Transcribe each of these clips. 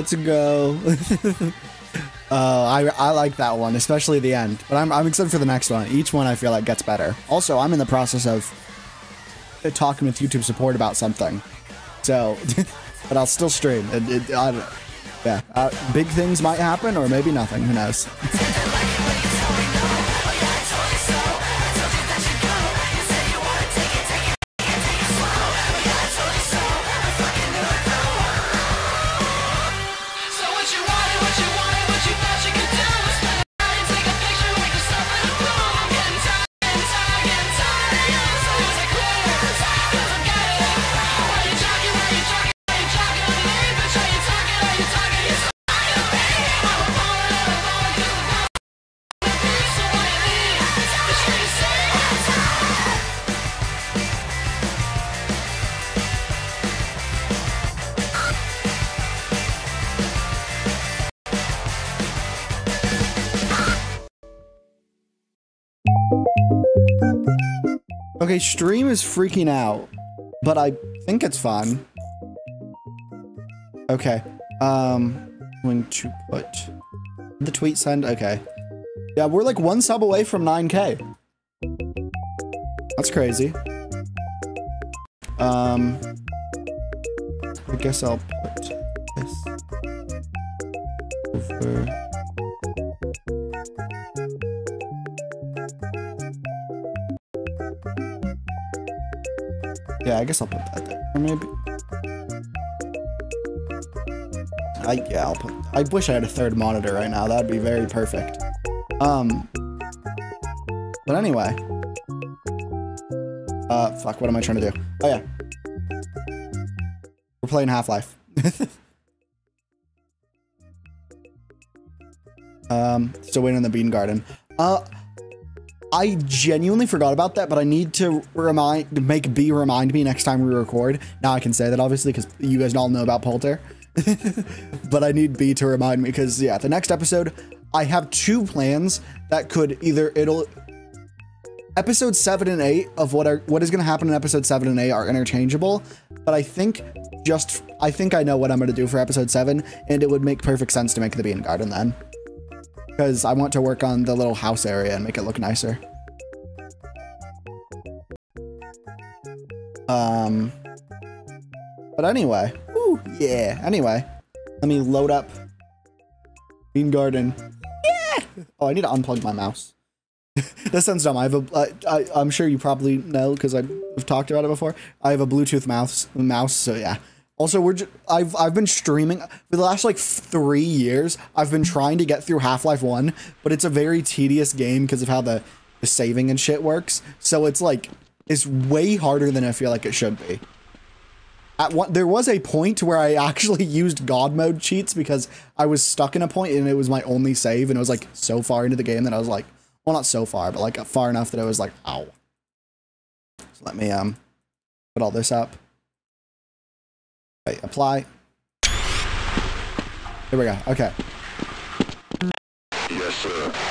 Let's go. uh, I I like that one, especially the end. But I'm I'm excited for the next one. Each one I feel like gets better. Also, I'm in the process of talking with YouTube support about something. So, but I'll still stream. It, it, I yeah, uh, big things might happen, or maybe nothing. Who knows? Okay, stream is freaking out, but I think it's fine. Okay, um, going to put the tweet send. Okay, yeah, we're like one sub away from 9k. That's crazy. Um, I guess I'll put this over. Yeah, I guess I'll put that there. Or maybe. I yeah, I'll put. I wish I had a third monitor right now. That'd be very perfect. Um. But anyway. Uh, fuck. What am I trying to do? Oh yeah. We're playing Half Life. um. Still waiting on the Bean Garden. Uh. I genuinely forgot about that, but I need to remind, make B remind me next time we record. Now I can say that obviously because you guys all know about Polter. but I need B to remind me because yeah, the next episode, I have two plans that could either it'll episode seven and eight of what are what is going to happen in episode seven and eight are interchangeable, but I think just I think I know what I'm going to do for episode seven, and it would make perfect sense to make the Bean Garden then because I want to work on the little house area and make it look nicer. Um, but anyway, Ooh, yeah. Anyway, let me load up Bean Garden. Yeah. Oh, I need to unplug my mouse. that sounds dumb. I have a. I, I, I'm sure you probably know because I've talked about it before. I have a Bluetooth mouse. Mouse. So yeah. Also, we're just, I've I've been streaming for the last like three years. I've been trying to get through Half Life One, but it's a very tedious game because of how the, the saving and shit works. So it's like it's way harder than I feel like it should be. At one, there was a point where I actually used God mode cheats because I was stuck in a point and it was my only save, and it was like so far into the game that I was like, well, not so far, but like far enough that I was like, ow. So let me um put all this up. Okay, apply. Here we go. Okay. Yes, sir.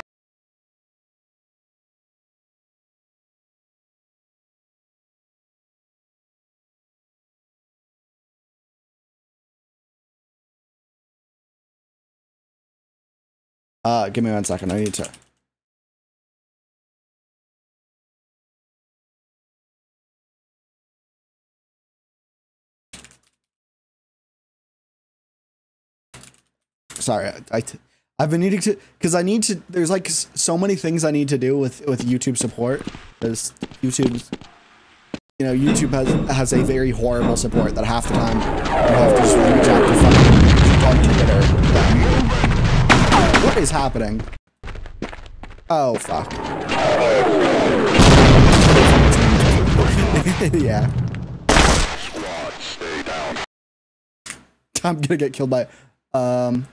Uh, give me one second. I need to. Sorry, I've been needing to because I need to. There's like so many things I need to do with with YouTube support. Because YouTube's, you know, YouTube has has a very horrible support that half the time you have to just reach out to fucking Twitter. Is happening? Oh fuck. yeah. I'm gonna get killed by um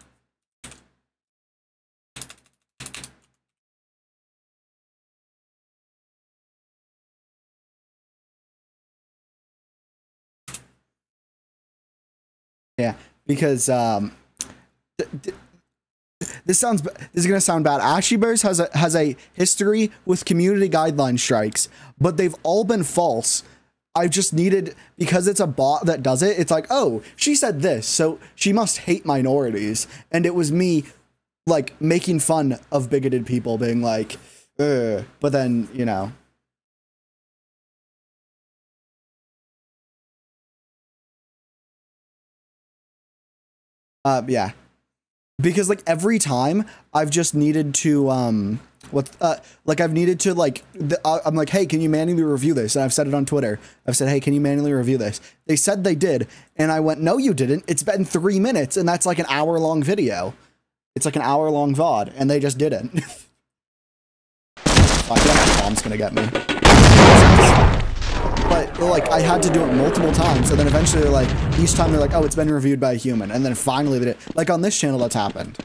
Yeah, because um this sounds this is gonna sound bad. Ashy Bears has a has a history with community guideline strikes, but they've all been false. I've just needed because it's a bot that does it. It's like, oh, she said this, so she must hate minorities, and it was me, like making fun of bigoted people, being like, Ugh. but then you know. Uh, yeah, because like every time I've just needed to um what uh like I've needed to like the, uh, I'm like hey can you manually review this? And I've said it on Twitter. I've said hey can you manually review this? They said they did and I went no you didn't. It's been three minutes and that's like an hour long video. It's like an hour long VOD and they just didn't. I like my mom's gonna get me but like I had to do it multiple times, and then eventually they're like, each time they're like, oh, it's been reviewed by a human, and then finally they did. Like on this channel, that's happened,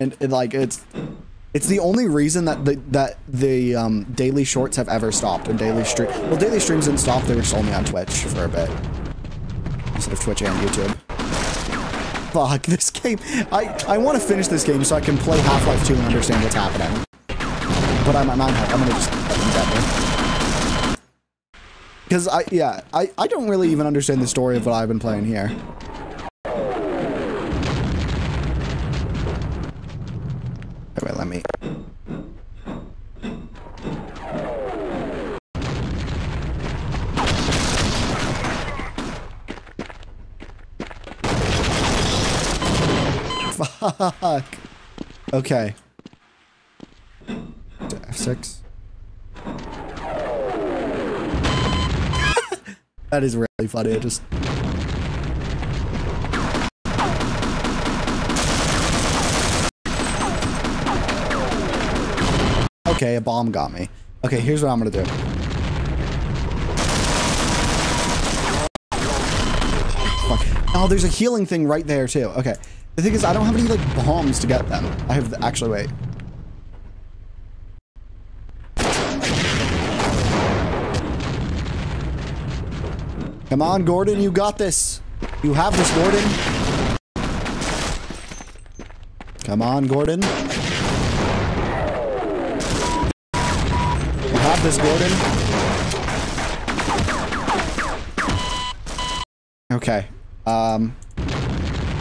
and like it's it's the only reason that the that the um, daily shorts have ever stopped and daily stream. Well, daily streams didn't stop; they were just only on Twitch for a bit instead of Twitch and YouTube. Fuck this game! I I want to finish this game so I can play Half Life 2 and understand what's happening. But I'm I'm, I'm gonna just Because I, yeah, I, I don't really even understand the story of what I've been playing here. Wait, let me. Fuck. Okay. F6. That is really funny. Just. Okay, a bomb got me. Okay, here's what I'm gonna do. Fuck. Oh, there's a healing thing right there too. Okay. The thing is, I don't have any like bombs to get them. I have actually wait. Come on, Gordon, you got this. You have this, Gordon. Come on, Gordon. You have this, Gordon. Okay. Um,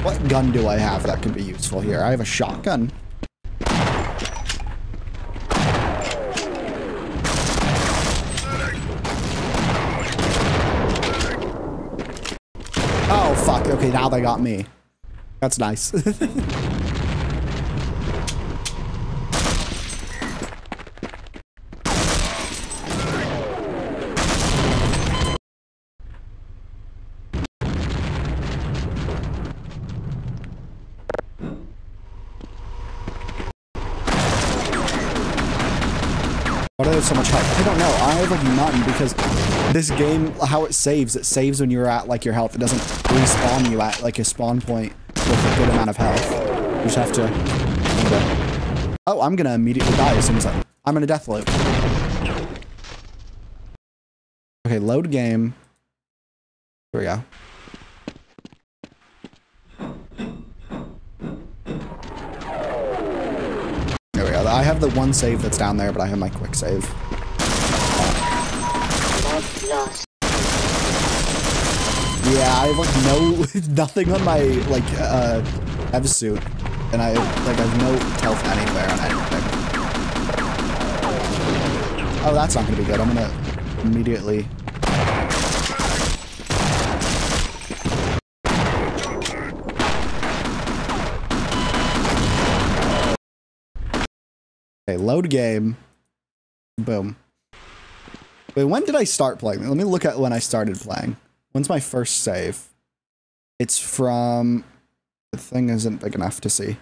what gun do I have that could be useful here? I have a shotgun. Oh, now they got me. That's nice. So much health? I don't know. I have like none because this game, how it saves, it saves when you're at like your health. It doesn't respawn you at like a spawn point with a good amount of health. You just have to. Oh, I'm gonna immediately die as soon as I. I'm in a death loop. Okay, load game. Here we go. There we go. I have the one save that's down there, but I have my quick save. Yeah, I have like no nothing on my like uh HEV suit. And I like I have no health anywhere on anything. Oh, that's not gonna be good. I'm gonna immediately Okay, load game. Boom. Wait, when did I start playing? Let me look at when I started playing. When's my first save? It's from... The thing isn't big enough to see.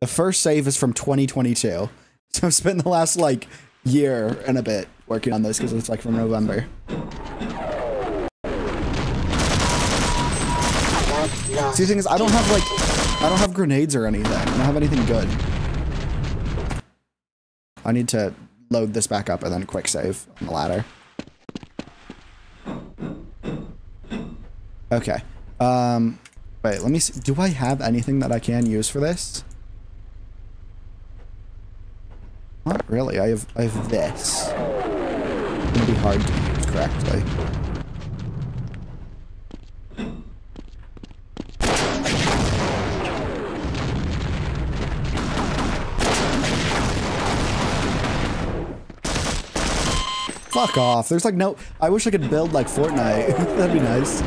The first save is from 2022. So I've spent the last, like, year and a bit working on this because it's, like, from November. See, the thing is, I don't have, like... I don't have grenades or anything. I don't have anything good. I need to load this back up and then quick save on the ladder. Okay. Um, wait, let me see. Do I have anything that I can use for this? Not really. I have I have this. It's gonna be hard to use correctly. Fuck off. There's like no... I wish I could build like Fortnite. That'd be nice.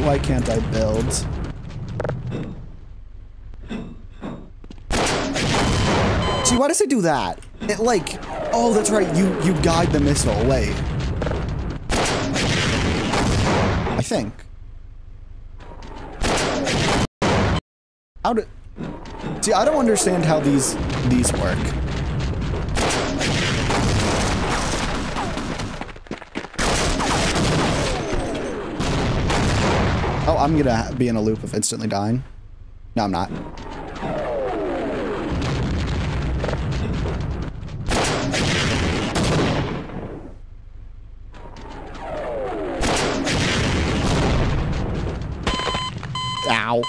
Why can't I build? See, why does it do that? It like, oh, that's right. You you guide the missile. Wait. I think. How do? See, I don't understand how these these work. Oh, I'm gonna be in a loop of instantly dying. No, I'm not. Ow.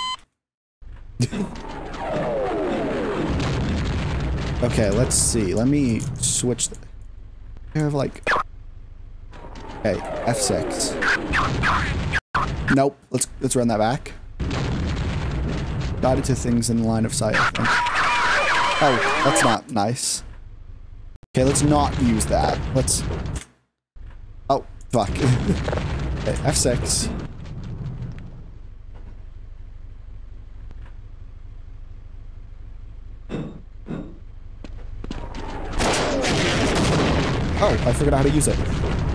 okay, let's see. Let me switch. I have like. Okay, F6. Nope. Let's let's run that back. Got it to things in line of sight. Oh, that's not nice. Okay, let's not use that. Let's. Oh, fuck. okay, F6. Oh, I figured out how to use it.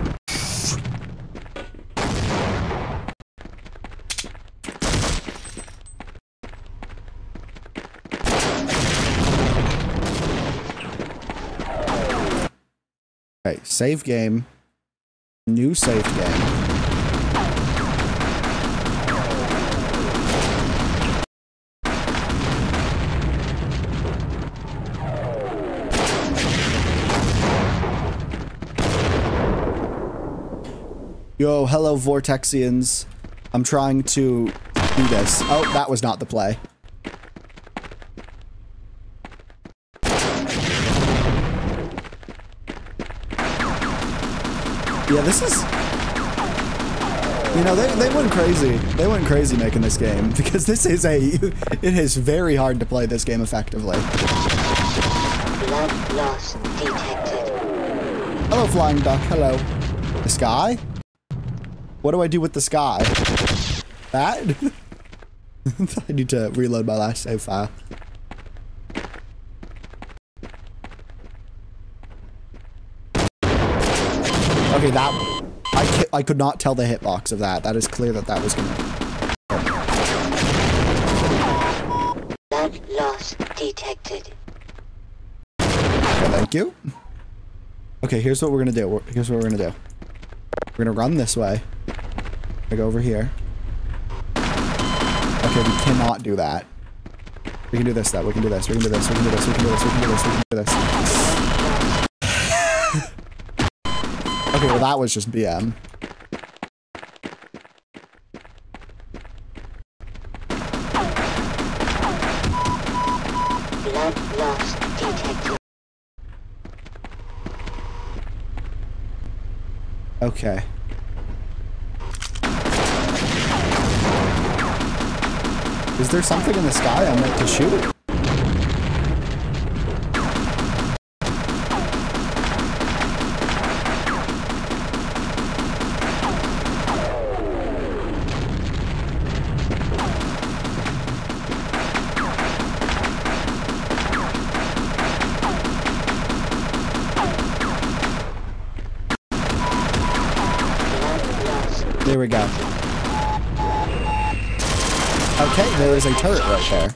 Okay, save game. New save game. Yo, hello Vortexians. I'm trying to do this. Oh, that was not the play. Yeah, this is... You know, they, they went crazy. They went crazy making this game because this is a... It is very hard to play this game effectively. Blood loss detected. Hello, Flying Duck. Hello. The sky? What do I do with the sky? That? I need to reload my last save file. Okay, that... I, I could not tell the hitbox of that. That is clear that that was gonna... Blood loss detected. Okay, thank you. Okay, here's what we're gonna do. Here's what we're gonna do. We're gonna run this way. I go over here. Okay, we cannot do that. We can do this though. We can do this. We can do this. We can do this. We can do this. We can do this. We can do this. Okay, well that was just BM. Okay. Is there something in the sky I'm meant to shoot? There we go. Okay, there is a turret right there.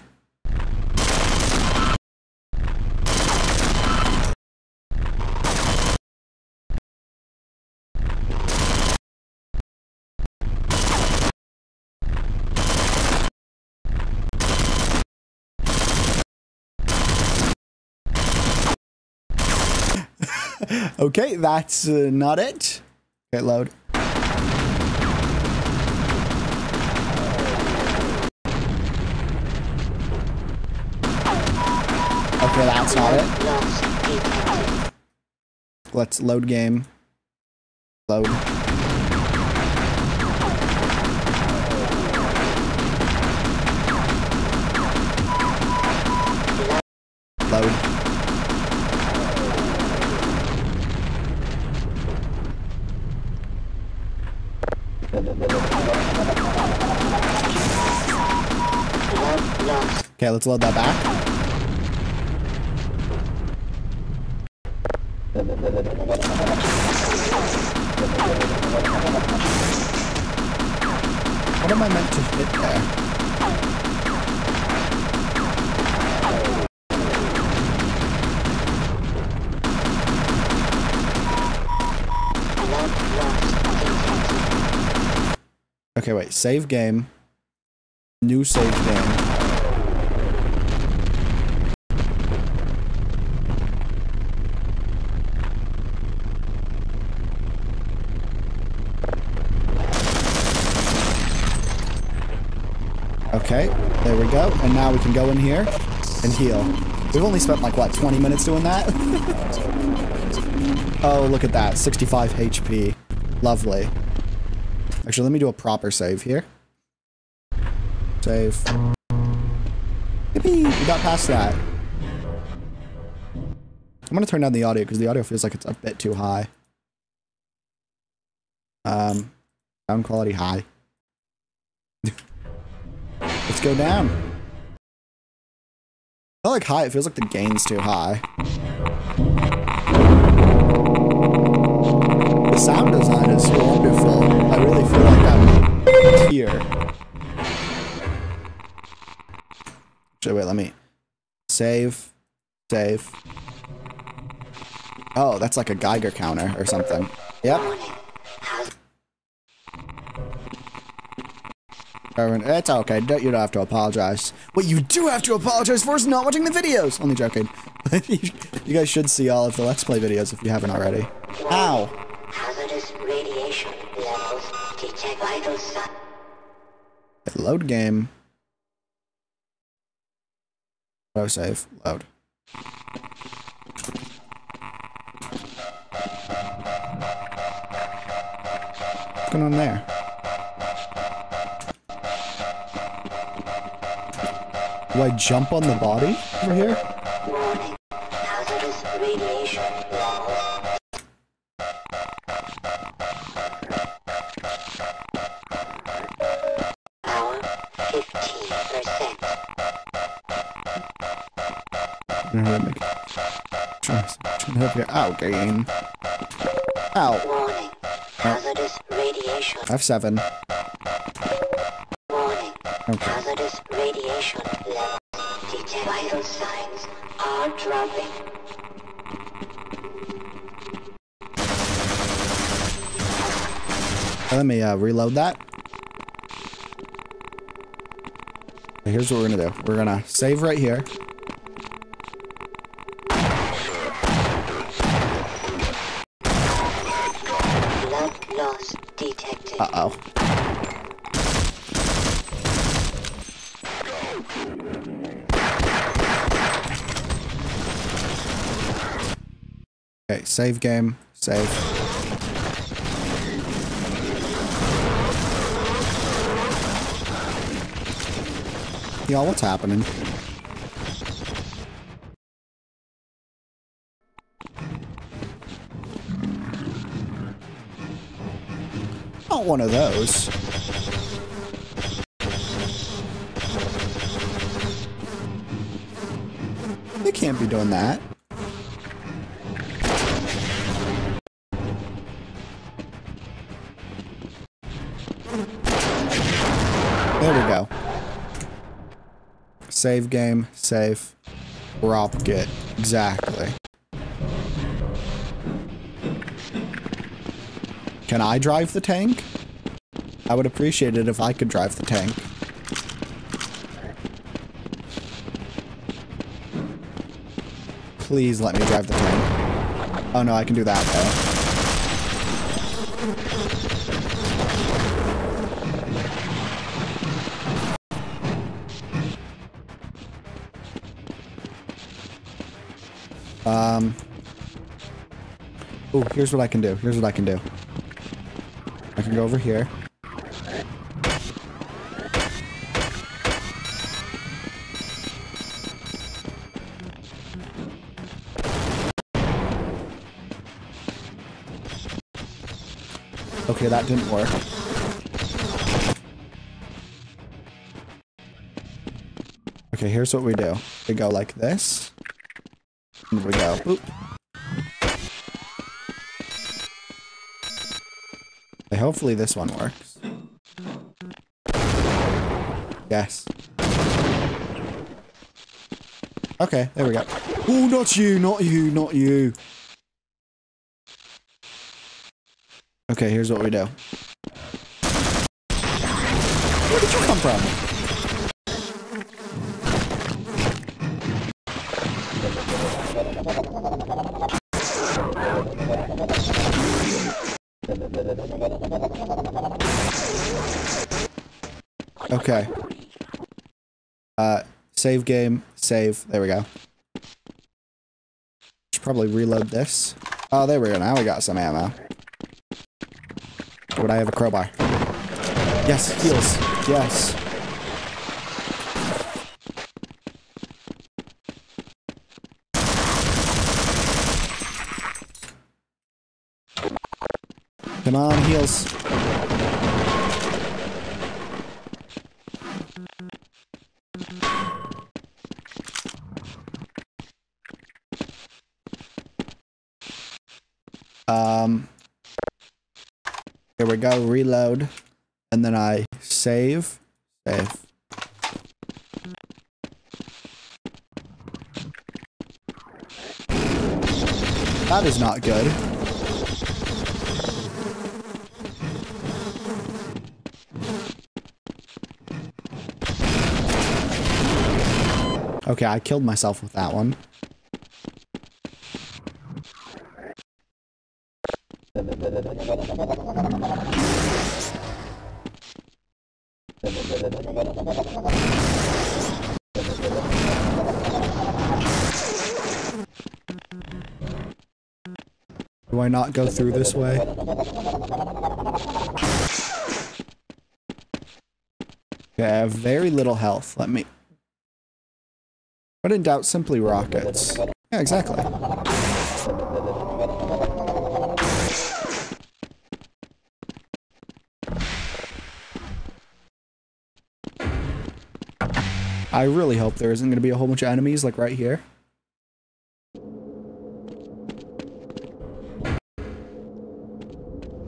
okay, that's uh, not it. Okay, load. That's not it. Let's load game. Load. Load. Okay, let's load that back. Wait. Save game. New save game. Okay, there we go. And now we can go in here and heal. We've only spent like, what, 20 minutes doing that? oh, look at that. 65 HP. Lovely. Actually, let me do a proper save here. Save. Yippee! We got past that. I'm gonna turn down the audio because the audio feels like it's a bit too high. Um, sound quality high. Let's go down. I like high. It feels like the gain's too high. Sound design is wonderful. I really feel like I'm here. Actually, wait, let me save, save. Oh, that's like a Geiger counter or something. Yep. It's okay. You don't have to apologize. What you do have to apologize for is not watching the videos. Only joking. you guys should see all of the Let's Play videos if you haven't already. Ow. Hazardous radiation levels detect vital signs. Load game. Auto save. Load. What's going on there? Do I jump on the body over here? Warning. Hazardous radiation I'm gonna make- Trying trying to help you out, game. Ow. Warning. Hazardous radiation. I have seven. Warning. Okay. Hazardous radiation levels detect vital signs are dropping. Let me uh, reload that. Here's what we're gonna do. We're gonna save right here. Blood loss detected. Uh-oh. Okay, save game. Save. Y'all, what's happening? Not one of those. They can't be doing that. Save game, save. Rob get. Exactly. Can I drive the tank? I would appreciate it if I could drive the tank. Please let me drive the tank. Oh no, I can do that though. Um. Oh, here's what I can do. Here's what I can do. I can go over here. Okay, that didn't work. Okay, here's what we do. We go like this. And we go. Oop. Okay, hopefully this one works. Yes. Okay, there we go. Oh, not you, not you, not you. Okay, here's what we do. Where did you come from? Okay. Uh, save game, save. There we go. Should probably reload this. Oh, there we go. Now we got some ammo. Would I have a crowbar? Yes, heals. Yes. Come on, heals. Go, reload, and then I save, save. That is not good. Okay, I killed myself with that one. I not go through this way? Okay, I have very little health. Let me... When in doubt, simply rockets. Yeah, exactly. I really hope there isn't going to be a whole bunch of enemies, like right here.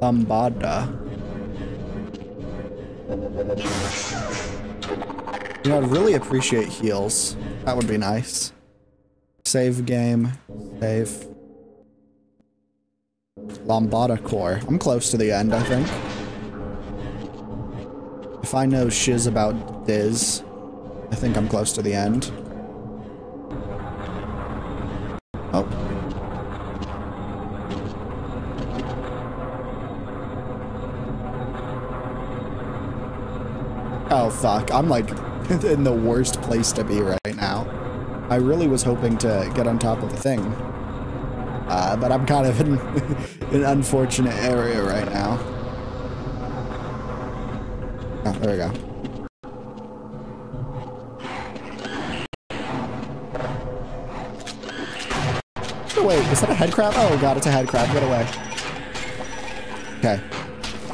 Lambda. You know, I'd really appreciate heals. That would be nice. Save game. Save. Lambda core. I'm close to the end, I think. If I know shiz about Diz, I think I'm close to the end. Oh. Fuck, I'm like in the worst place to be right now. I really was hoping to get on top of the thing. Uh, but I'm kind of in an unfortunate area right now. Oh, there we go. Oh, wait, is that a head crab? Oh god, it's a head crab. Get away. Okay.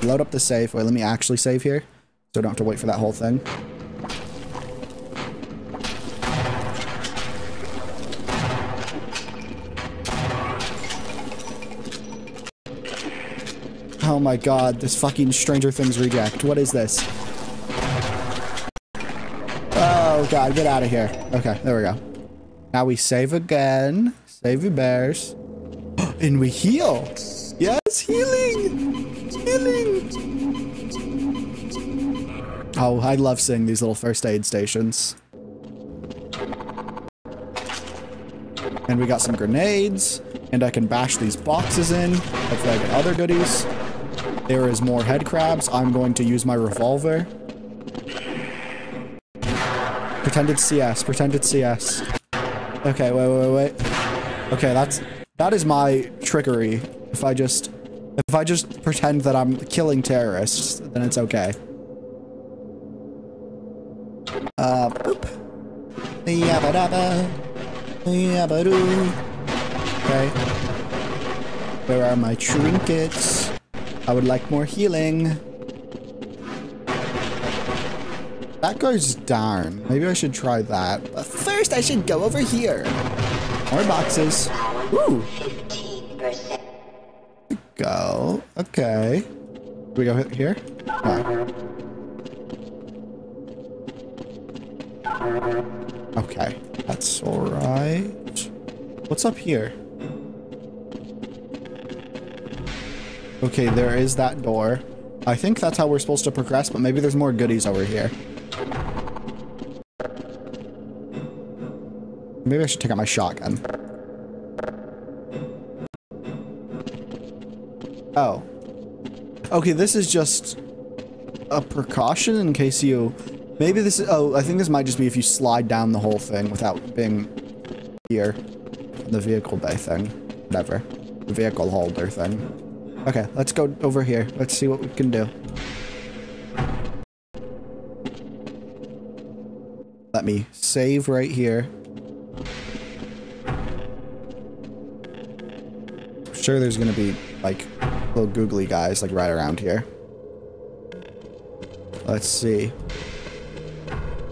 Load up the safe. Wait, let me actually save here. So I don't have to wait for that whole thing. Oh my god, this fucking Stranger Things reject. What is this? Oh god, get out of here. Okay, there we go. Now we save again. Save your bears. and we heal. Yes, healing. Healing. Oh, I love seeing these little first aid stations. And we got some grenades. And I can bash these boxes in. Hopefully I get other goodies. There is more head crabs. I'm going to use my revolver. Pretended CS. Pretended CS. Okay, wait, wait, wait. Okay, that's that is my trickery. If I just if I just pretend that I'm killing terrorists, then it's okay. Uh, boop. Yabba-dabba. Yabba-doo. Okay. Where are my trinkets? I would like more healing. That goes down. Maybe I should try that. But first, I should go over here. More boxes. Ooh. Go. Okay. Do we go here? No. That's alright. What's up here? Okay, there is that door. I think that's how we're supposed to progress, but maybe there's more goodies over here. Maybe I should take out my shotgun. Oh. Okay, this is just a precaution in case you... Maybe this is... Oh, I think this might just be if you slide down the whole thing without being here. The vehicle bay thing. Whatever. The vehicle holder thing. Okay, let's go over here. Let's see what we can do. Let me save right here. sure there's gonna be like little googly guys like right around here. Let's see.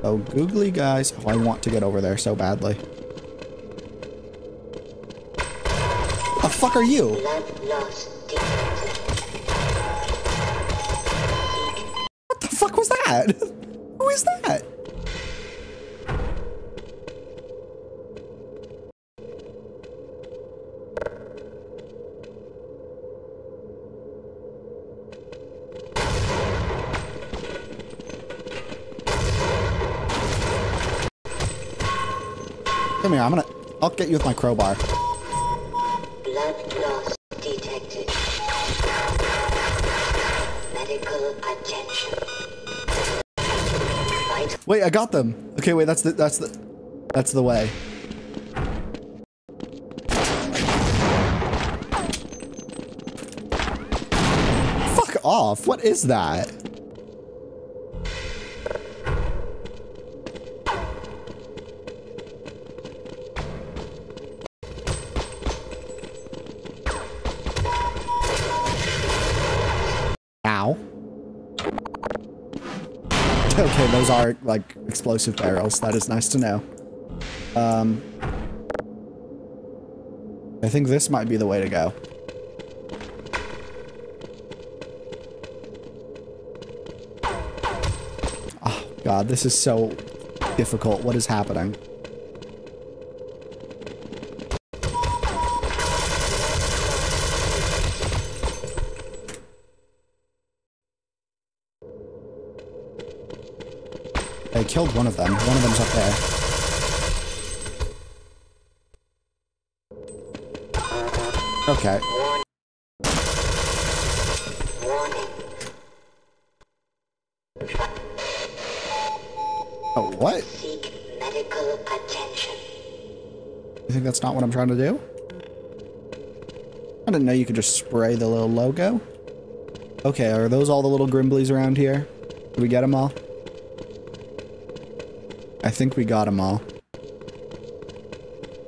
Oh, googly guys. Oh, I want to get over there so badly. The fuck are you? Come here, I'm gonna... I'll get you with my crowbar. Blood loss detected. Medical attention. Vital Wait, I got them. Okay, wait, that's the that's the that's the way. Fuck off. What is that? Those are like explosive barrels. That is nice to know. Um, I think this might be the way to go. Oh god, this is so difficult. What is happening? Killed one of them. One of them's up there. Okay. Oh, what? Seek medical attention. You think that's not what I'm trying to do? I didn't know you could just spray the little logo. Okay, are those all the little Grimblies around here? Did we get them all? I think we got them all.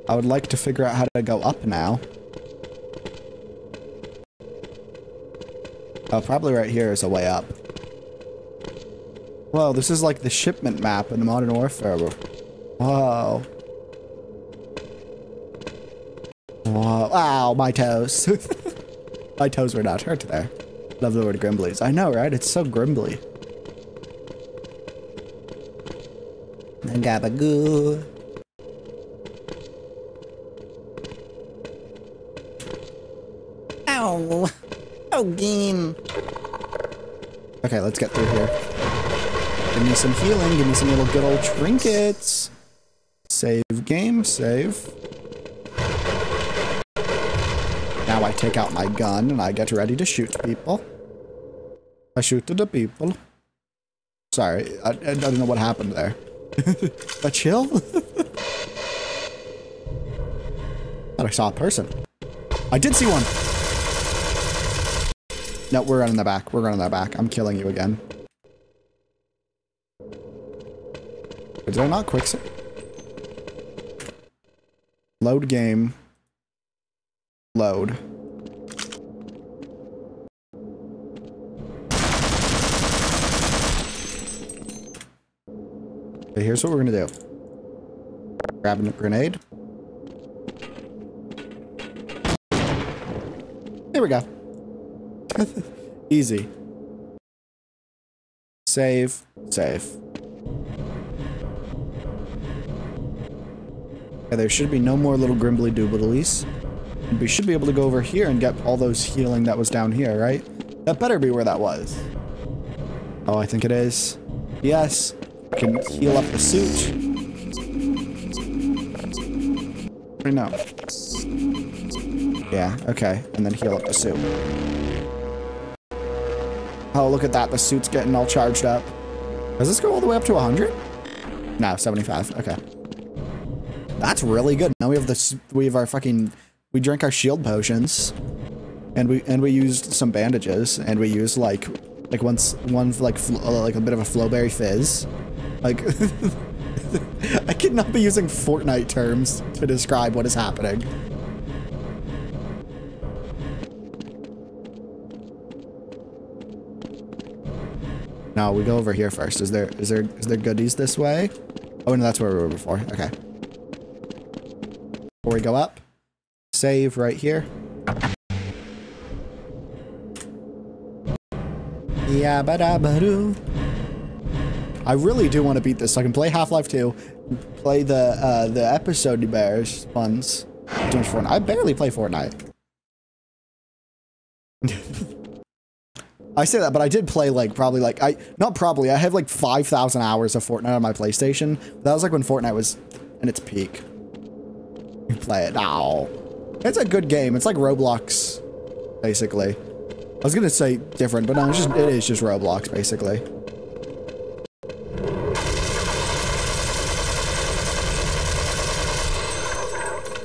I would like to figure out how to go up now. Oh, probably right here is a way up. Whoa, this is like the shipment map in the Modern Warfare. Whoa. Whoa. Ow, my toes. my toes were not hurt there. Love the word grimblies. I know, right? It's so grimbly. Gabagoo. Ow. Oh, game. Okay, let's get through here. Give me some healing. Give me some little good old trinkets. Save game. Save. Now I take out my gun and I get ready to shoot people. I shoot the people. Sorry, I, I don't know what happened there. a chill? Thought I saw a person. I did see one. No, we're running the back. We're running the back. I'm killing you again. Is there not quick sa- Load game. Load. Here's what we're gonna do. Grabbing a grenade. There we go. Easy. Save. Save. Okay, there should be no more little grimbly dooblies. We should be able to go over here and get all those healing that was down here, right? That better be where that was. Oh, I think it is. Yes. Can heal up the suit. Right now. Yeah, okay. And then heal up the suit. Oh, look at that. The suit's getting all charged up. Does this go all the way up to 100? No, 75. Okay. That's really good. Now we have this. We have our fucking. We drank our shield potions, and we and we used some bandages, and we used like like once one like uh, like a bit of a flowberry fizz. Like I could not be using Fortnite terms to describe what is happening. No, we go over here first. Is there is there is there goodies this way? Oh no, that's where we were before. Okay. Before we go up, save right here. Yeah, ba da ba doo. I really do want to beat this so I can play Half-Life 2, play the uh, the episode bears ones. Too much Fortnite. I barely play Fortnite. I say that, but I did play like probably like I not probably I have like five thousand hours of Fortnite on my PlayStation. That was like when Fortnite was in its peak. You play it now. It's a good game. It's like Roblox, basically. I was gonna say different, but no, it's just it is just Roblox basically.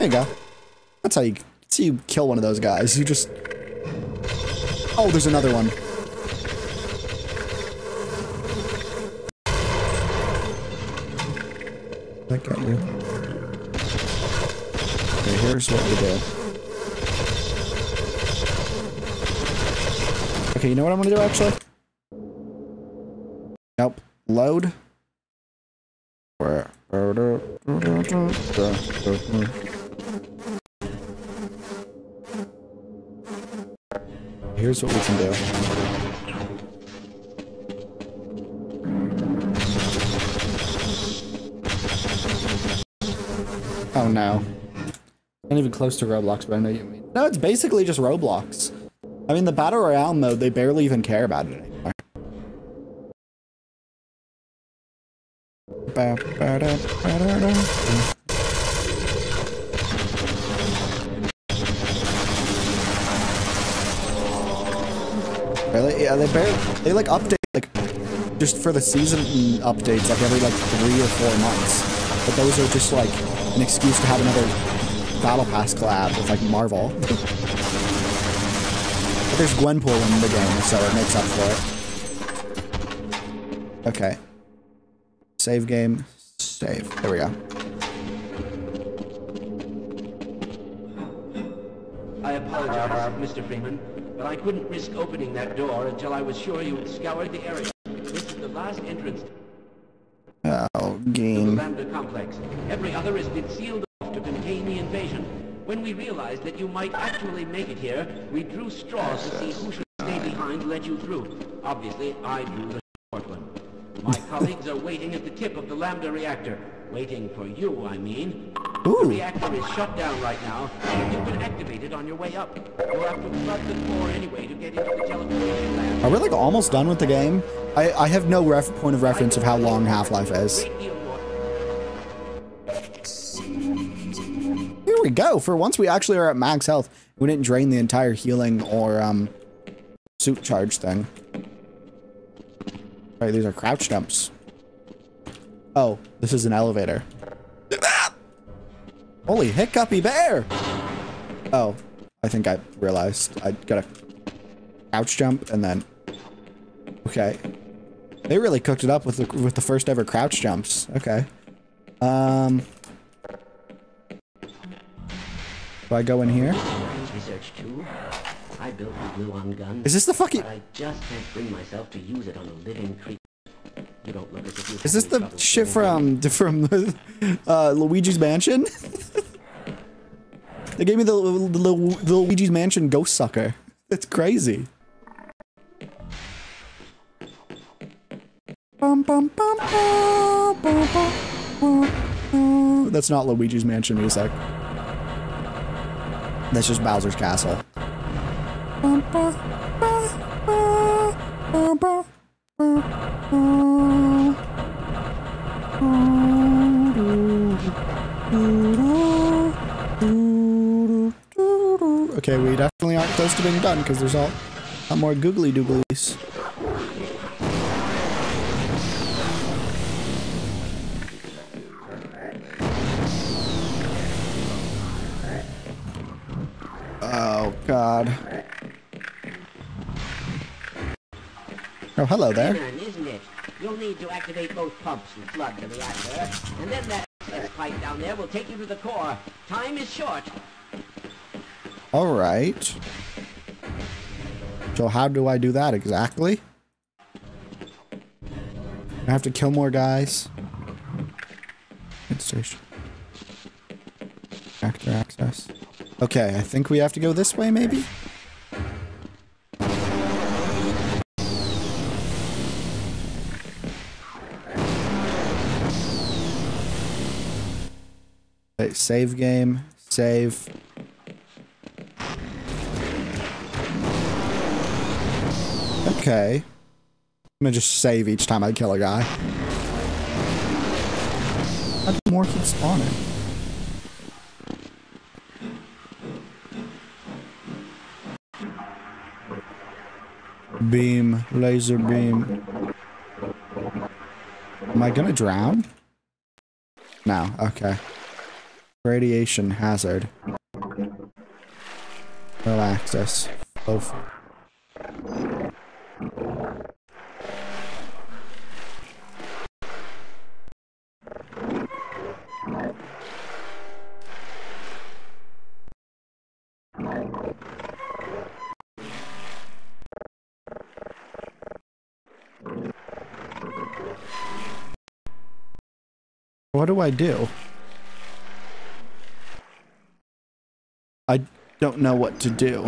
There you go. That's how you that's how you kill one of those guys. You just Oh, there's another one. That got you. Okay, here's what we do. Okay, you know what I'm gonna do actually? Nope. Load. Where? Here's what we can do. Oh no. Not even close to Roblox, but I know you mean. No, it's basically just Roblox. I mean, the Battle Royale mode, they barely even care about it anymore. Ba- they like update, like, just for the season updates, like every like three or four months. But those are just like an excuse to have another Battle Pass collab with like Marvel. but there's Gwenpool in the game, so it makes up for it. Okay. Save game. Save. There we go. I apologize, Mr. Freeman, but I couldn't risk opening that door until I was sure you had scoured the area. This is the last entrance Oh, to the game. Lambda complex. Every other has been sealed off to contain the invasion. When we realized that you might actually make it here, we drew straws to see who should stay behind to let you through. Obviously, I drew the short one. My colleagues are waiting at the tip of the Lambda reactor. Waiting for you, I mean. The reactor is shut down right now, you can activate it on your way up. You'll have to flood the core anyway to get into the teleportation lab. Are we like almost done with the game? I, I have no ref point of reference of how long Half-Life is. Great deal more. Here we go. For once we actually are at max health. We didn't drain the entire healing or um suit charge thing. Alright, these are crouch jumps. Oh, this is an elevator. Holy hiccupy bear! Oh, I think I realized. I gotta couch jump and then. Okay. They really cooked it up with the with the first ever crouch jumps. Okay. Um. Do I go in here? Research too. I built the gluon gun. Is this the fucking? I just can't bring myself to use it on a living creature. Is this the shit from from uh, Luigi's Mansion? they gave me the, the, the Luigi's Mansion ghost sucker. That's crazy. That's not Luigi's Mansion music. That's just Bowser's Castle. Okay, we definitely aren't close to being done because there's all more googly dooglies. Oh god. Oh, hello there. Isn't it? You'll need to activate both pumps and flood the reactor, and then that pipe down there will take you to the core. Time is short. All right. So how do I do that exactly? I have to kill more guys. Station. Reactor access. Okay, I think we have to go this way, maybe? Okay, save game. Save. Okay. I'm gonna just save each time I kill a guy. How do more keep spawning? Beam, laser beam. Am I gonna drown? No, okay. Radiation hazard. No access. Oh. What do I do? I don't know what to do.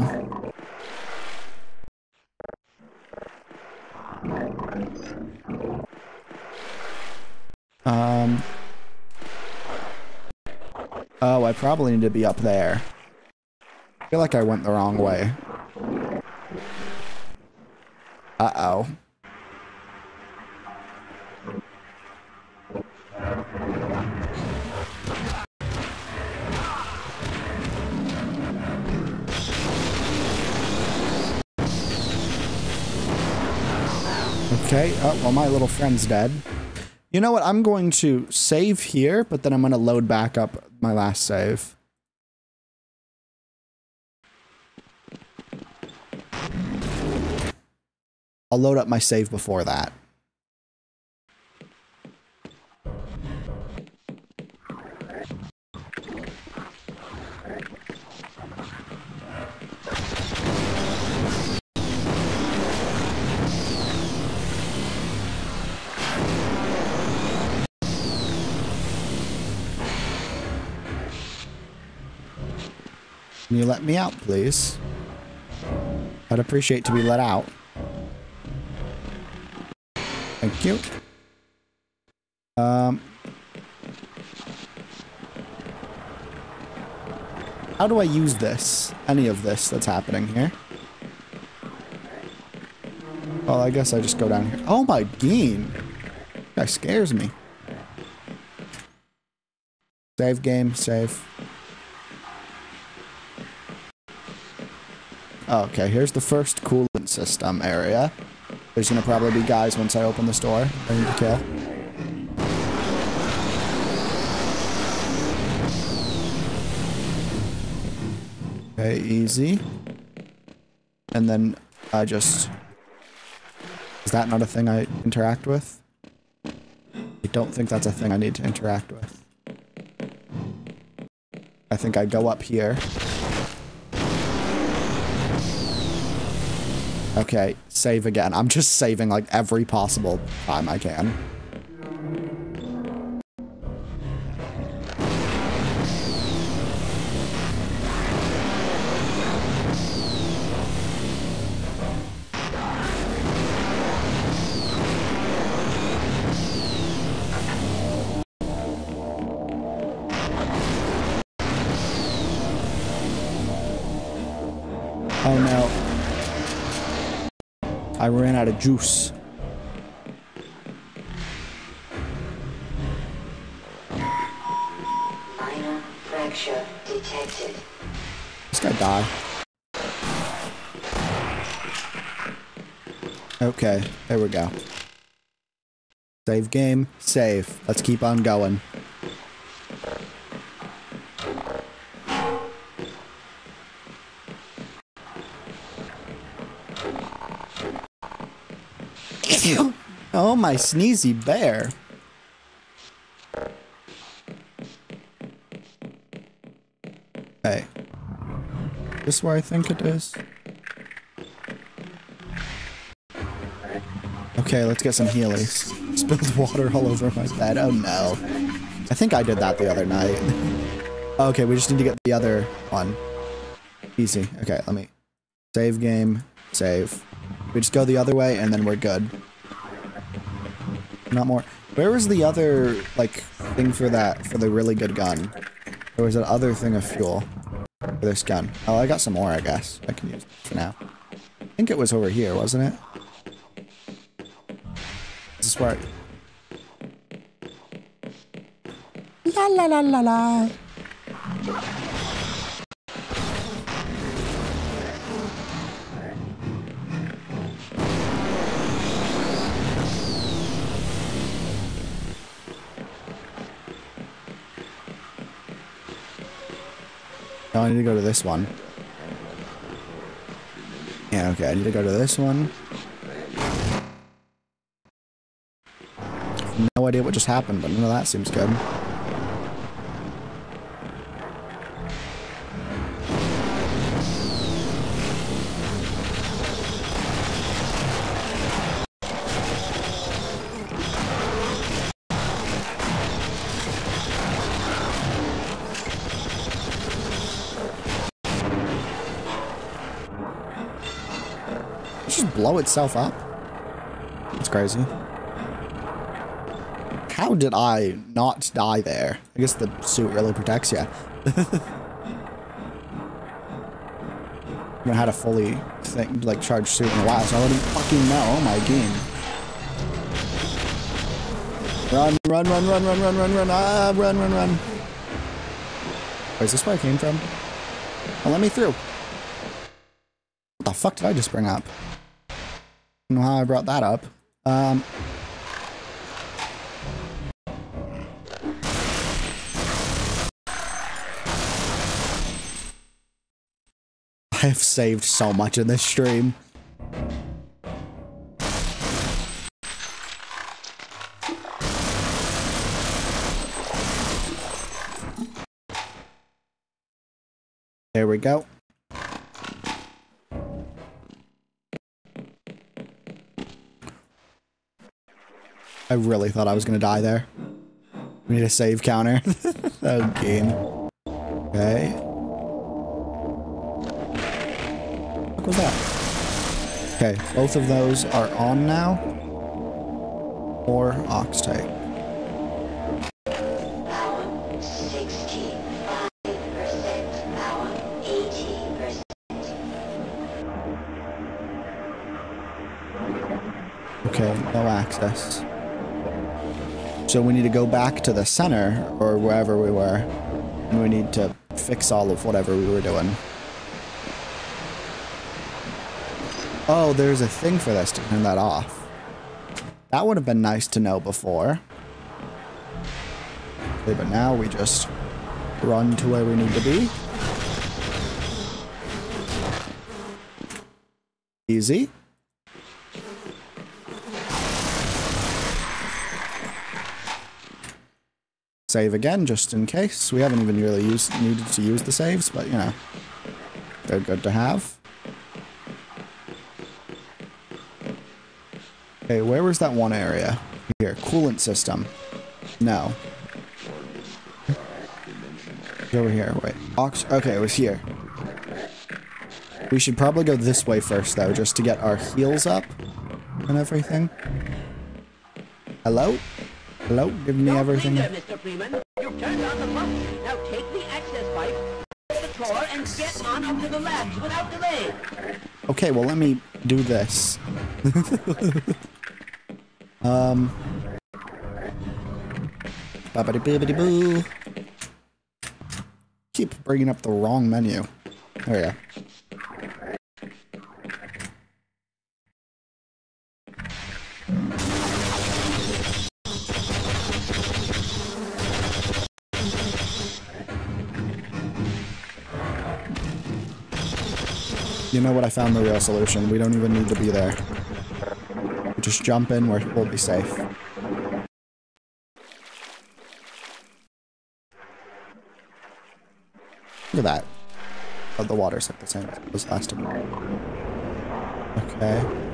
Um. Oh, I probably need to be up there. I feel like I went the wrong way. Uh-oh. Okay, oh, well, my little friend's dead. You know what? I'm going to save here, but then I'm going to load back up my last save. I'll load up my save before that. Can you let me out, please? I'd appreciate to be let out. Thank you. Um. How do I use this? Any of this that's happening here? Well, I guess I just go down here. Oh my geen. Guy scares me. Save game, save. Okay, here's the first coolant system area. There's gonna probably be guys once I open this door. I need to kill. Okay, easy. And then I just... Is that not a thing I interact with? I don't think that's a thing I need to interact with. I think I go up here. Okay, save again. I'm just saving like every possible time I can. I ran out of juice. Minor fracture detected. This guy die. Okay, there we go. Save game, save. Let's keep on going. Oh, my sneezy bear. Hey. This where I think it is? Okay, let's get some Heelys. Spilled water all over my bed. Oh no. I think I did that the other night. okay, we just need to get the other one. Easy. Okay, let me save game, save. We just go the other way and then we're good. Not more. Where was the other like thing for that for the really good gun? There was that other thing of fuel for this gun. Oh, I got some more, I guess. I can use for now. I think it was over here, wasn't it? Is this where I... La la la la la. I need to go to this one. Yeah, okay, I need to go to this one. No idea what just happened, but none of that seems good. Blow itself up? That's crazy. How did I not die there? I guess the suit really protects you. I haven't had a fully thing, like charged suit in a while, so I wouldn't fucking know. Oh my game. Run, run, run, run, run, run, run, run, ah, run, run, run. Wait, is this where I came from? Oh, let me through. What the fuck did I just bring up? Know how I brought that up. Um, I have saved so much in this stream. There we go. I really thought I was gonna die there. We need a save counter. oh, game. Okay. What was that? Okay, both of those are on now. Or ox tank. Power 65%. Power 80%. Okay, no access. So we need to go back to the center or wherever we were. And we need to fix all of whatever we were doing. Oh, there's a thing for this to turn that off. That would have been nice to know before. Okay, but now we just run to where we need to be. Easy. Save again, just in case. We haven't even really used needed to use the saves, but you know, they're good to have. Okay, where was that one area? Here, coolant system. No. Over here. Wait. Ox. Okay, it was here. We should probably go this way first, though, just to get our heals up and everything. Hello? Hello? Give me Don't everything. linger, Mr. Freeman. You've turned on the pump. Now take the access pipe, the core, and get on up to the labs without delay. Okay, well, let me do this. um. Babbity bibbity boo. Keep bringing up the wrong menu. There we go. You know what? I found the real solution. We don't even need to be there. We just jump in, we're, we'll be safe. Look at that. Oh, the water's like the same as last time. Okay.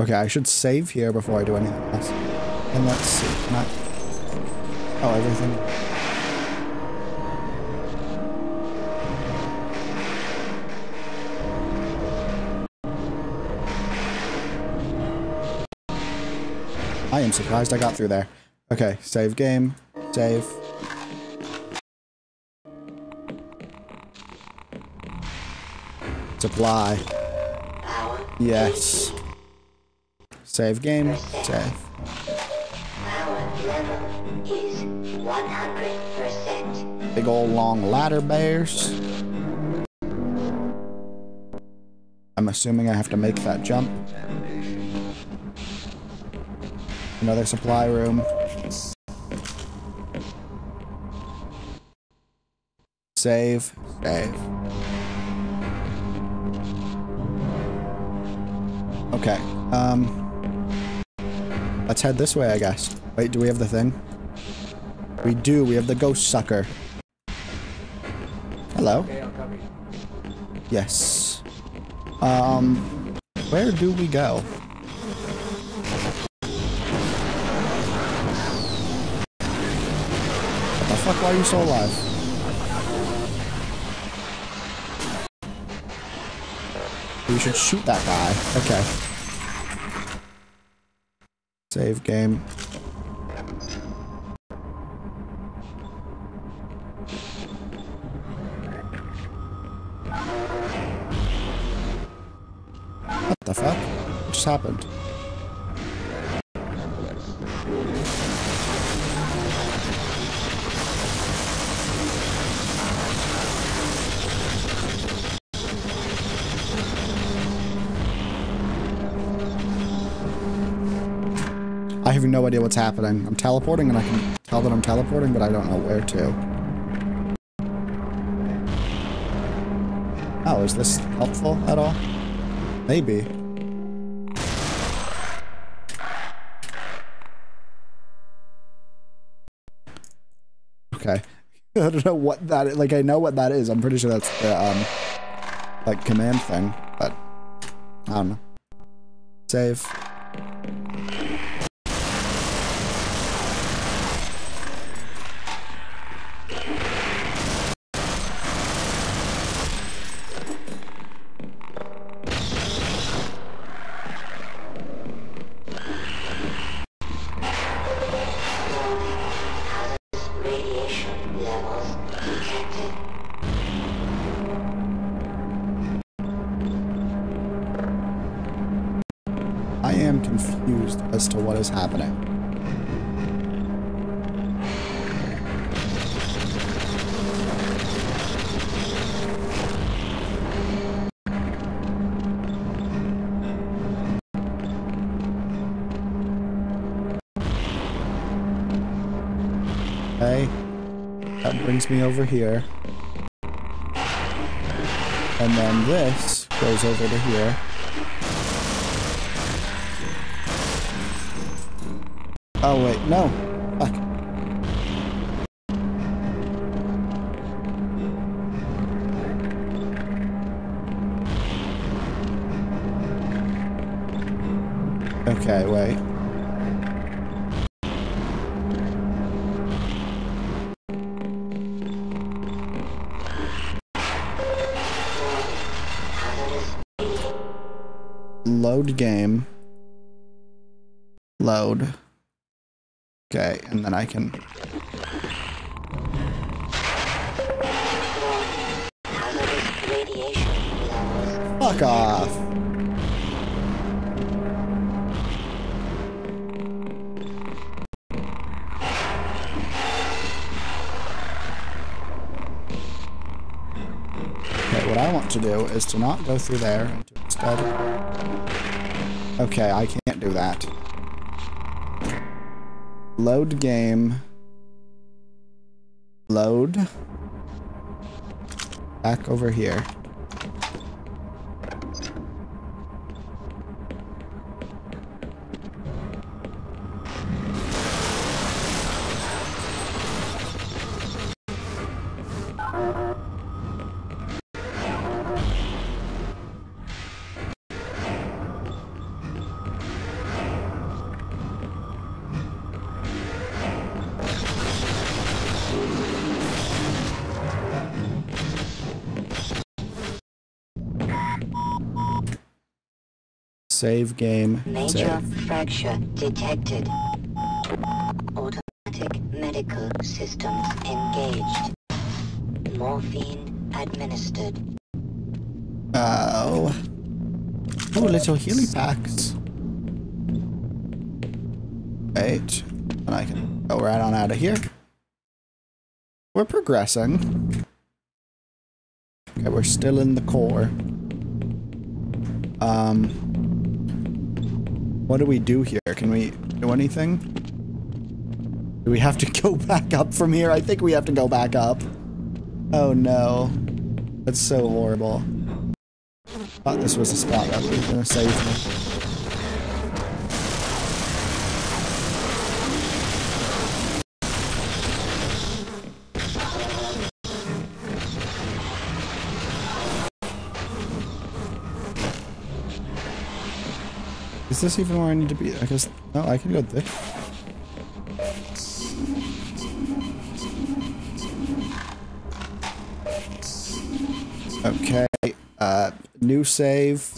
Okay, I should save here before I do anything else. And let's see. Can I... Oh, everything. I am surprised I got through there. Okay, save game. Save. Supply. Yes. Save game. Save. Level is 100%. Big old long ladder bears. I'm assuming I have to make that jump. Another supply room. Save. Save. Okay. Um. Let's head this way, I guess. Wait, do we have the thing? We do. We have the ghost sucker. Hello. Yes. Um, where do we go? What the fuck? Why are you so alive? We should shoot that guy. Okay. Save game. What the fuck? What just happened? Have no idea what's happening. I'm teleporting and I can tell that I'm teleporting, but I don't know where to. Oh, is this helpful at all? Maybe. Okay. I don't know what that is. Like, I know what that is. I'm pretty sure that's the, um, like, command thing, but I don't know. Save. Me over here. And then this goes over to here. Oh wait, no. Fuck. Okay, wait. Load game. Load. Okay, and then I can. Fuck off. Okay, what I want to do is to not go through there instead. Okay, I can't do that. Load game. Load. Back over here. Save game. Major Save. fracture detected. Automatic medical systems engaged. Morphine administered. Oh. Oh, little healy packs. Wait. And I can go right on out of here. We're progressing. Okay, we're still in the core. Um. What do we do here? Can we do anything? Do we have to go back up from here? I think we have to go back up. Oh no. That's so horrible. I Thought this was a spot that was gonna save me. Is this even where I need to be? I guess no, I can go there. Okay, uh, new save.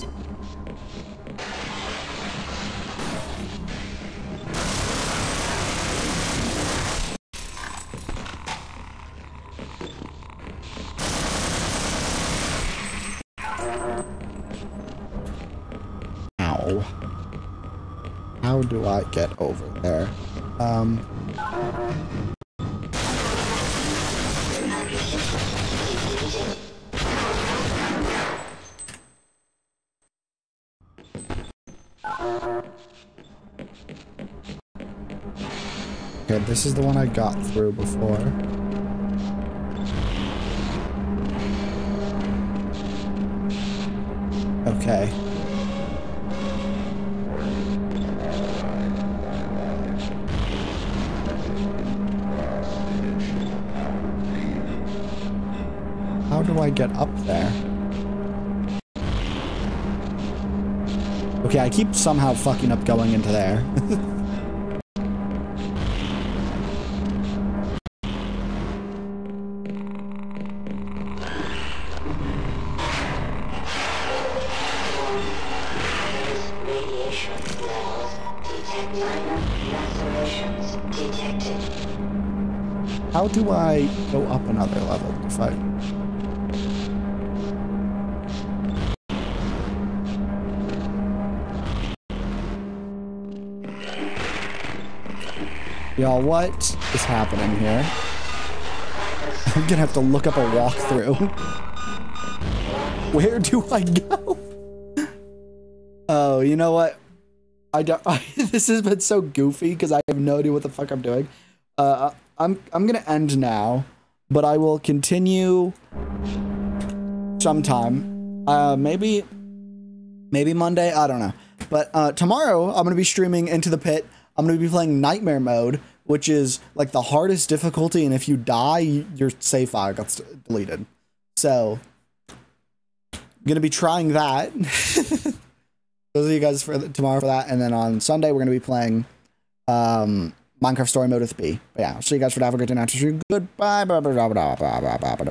How do I get over there? Um. Okay, this is the one I got through before. Okay. I get up there? Okay, I keep somehow fucking up going into there. How do I go up another level. Y'all, what is happening here? I'm gonna have to look up a walkthrough. Where do I go? Oh, you know what? I don't. this has been so goofy because I have no idea what the fuck I'm doing. Uh, I'm I'm gonna end now. but I will continue sometime. Uh, maybe, maybe Monday. I don't know. But uh, tomorrow I'm gonna be streaming into the pit. I'm gonna be playing Nightmare mode, which is like the hardest difficulty, and if you die, your save file gets deleted. So, I'm gonna be trying that. Those are you guys for tomorrow for that, and then on Sunday we're gonna be playing um, Minecraft Story Mode with B. But yeah, I'll see you guys for that. Have a great day. Goodbye.